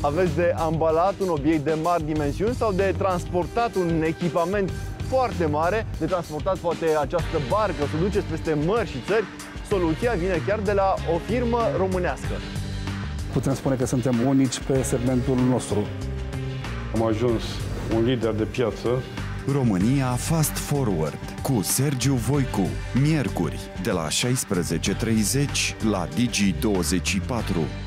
Aveți de ambalat un obiect de mari dimensiuni sau de transportat un echipament foarte mare, de transportat poate această barcă, să duceți peste mări și țări, soluția vine chiar de la o firmă românească. Putem spune că suntem unici pe segmentul nostru. Am ajuns un lider de piață România Fast Forward cu Sergiu Voicu, miercuri de la 16.30 la Digi24.